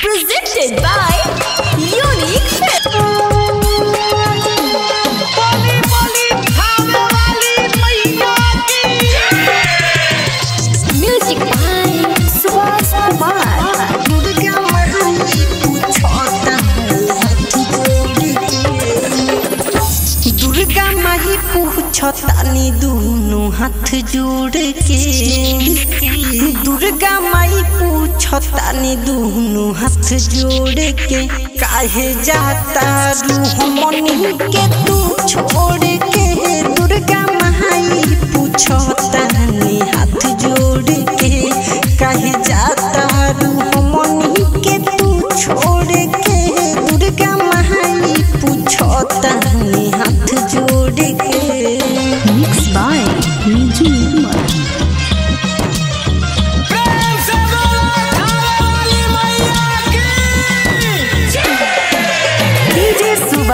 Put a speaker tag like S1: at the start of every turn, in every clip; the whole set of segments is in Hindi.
S1: Presented by
S2: पूछतानी दोनों हाथ जोड़ के दुर्गा माई पूछतानी दोनों हाथ जोड़ के काहे जाता रूह मनी के तू छोड़ के दुर्गा माई पूछतानी हाथ जोड़ के काहे जाता रूह मनी के तू छोड़ के दुर्गा माई पूछतानी हाथ जोड़ के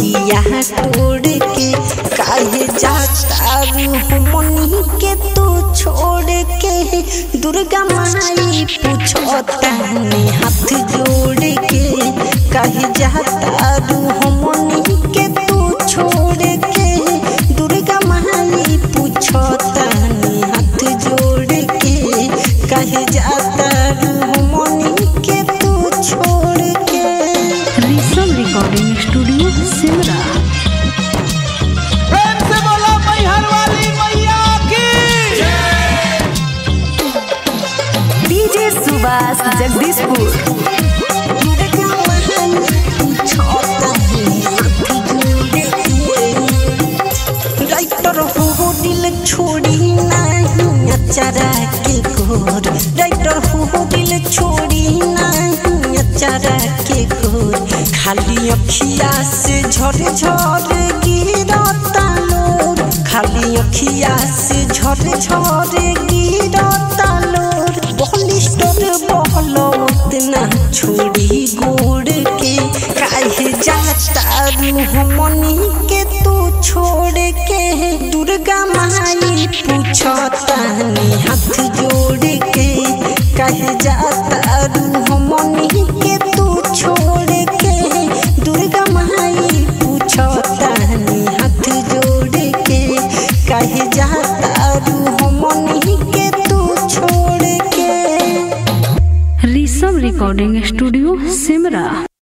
S2: नेहिया तोड़ के, काहे जाता मनी के तू छोड़ के? दुर्गा माई पूछतानी हाथ जोड़ के, काहे जाता मनी के तू छोड़ के? दुर्गा माई पूछतानी हाथ जोड़ के, काहे जाता
S1: DJ Subhas Jagdishpur.
S2: राइटर हो दिल छोड़ी नहीं अचारा के गोर राइटर हो दिल गोड़ के काहे जाता रूह के तू छोड़ के दुर्गा माई पूछतानी हाथ जोड़ के कहे जाता रूह मनी के
S1: रिकॉर्डिंग स्टूडियो सिमरा